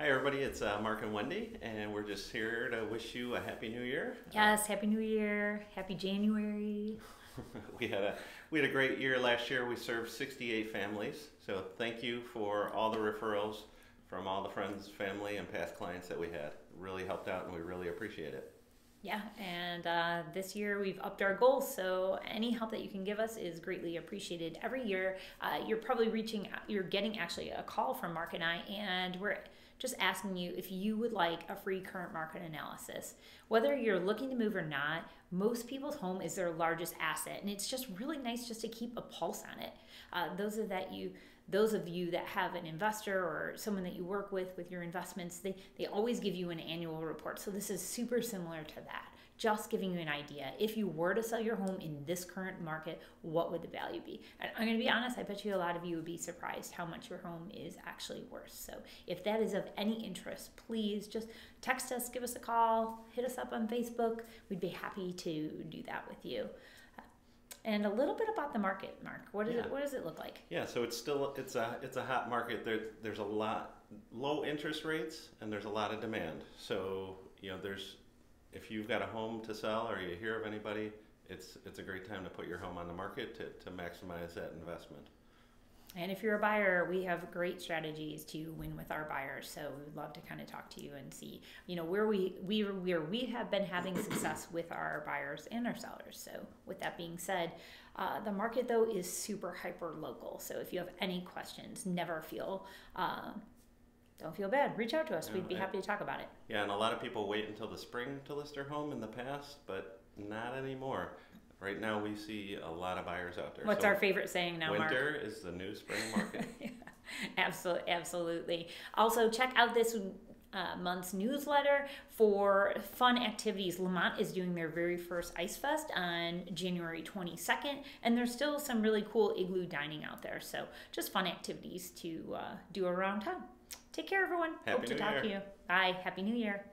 Hi, everybody. It's uh, Mark and Wendy, and we're just here to wish you a happy new year. Yes, happy new year, happy January. we had a we had a great year last year. We served 68 families. So thank you for all the referrals from all the friends, family, and past clients that we had. It really helped out, and we really appreciate it. Yeah, and uh, this year we've upped our goals, so any help that you can give us is greatly appreciated. Every year, uh, you're probably reaching, you're getting actually a call from Mark and I, and we're just asking you if you would like a free current market analysis. Whether you're looking to move or not, most people's home is their largest asset, and it's just really nice just to keep a pulse on it. Uh, those are that you those of you that have an investor or someone that you work with with your investments, they, they always give you an annual report. So this is super similar to that. Just giving you an idea. If you were to sell your home in this current market, what would the value be? And I'm going to be honest, I bet you a lot of you would be surprised how much your home is actually worth. So if that is of any interest, please just text us, give us a call, hit us up on Facebook. We'd be happy to do that with you and a little bit about the market, Mark. What does yeah. it What does it look like? Yeah, so it's still it's a it's a hot market. There there's a lot low interest rates and there's a lot of demand. So you know there's if you've got a home to sell or you hear of anybody, it's it's a great time to put your home on the market to to maximize that investment. And if you're a buyer, we have great strategies to win with our buyers. So we'd love to kind of talk to you and see, you know, where we we where we have been having success with our buyers and our sellers. So with that being said, uh, the market though is super hyper local. So if you have any questions, never feel. Uh, don't feel bad. Reach out to us. We'd be happy to talk about it. Yeah, and a lot of people wait until the spring to list their home in the past, but not anymore. Right now, we see a lot of buyers out there. What's so our favorite saying now, winter Mark? is the new spring market. yeah, absolutely, absolutely. Also, check out this uh, month's newsletter for fun activities. Lamont is doing their very first Ice Fest on January 22nd, and there's still some really cool igloo dining out there. So, just fun activities to uh, do around town. Take care, everyone. Happy Hope to talk Year. to you. Bye. Happy New Year.